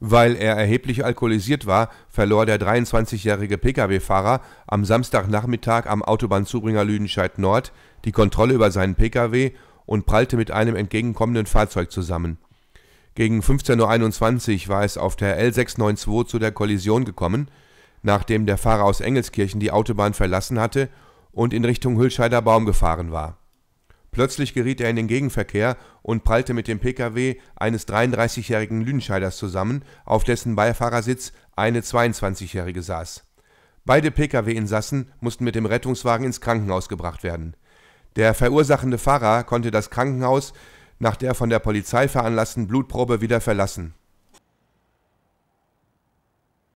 Weil er erheblich alkoholisiert war, verlor der 23-jährige Pkw-Fahrer am Samstagnachmittag am Autobahnzubringer Lüdenscheid-Nord die Kontrolle über seinen Pkw und prallte mit einem entgegenkommenden Fahrzeug zusammen. Gegen 15:21 Uhr war es auf der L 692 zu der Kollision gekommen, nachdem der Fahrer aus Engelskirchen die Autobahn verlassen hatte und in Richtung Höllscheider Baum gefahren war. Plötzlich geriet er in den Gegenverkehr und prallte mit dem Pkw eines 33-jährigen Lüdenscheiders zusammen, auf dessen Beifahrersitz eine 22-jährige saß. Beide Pkw-Insassen mussten mit dem Rettungswagen ins Krankenhaus gebracht werden. Der verursachende Fahrer konnte das Krankenhaus nach der von der Polizei veranlassten Blutprobe wieder verlassen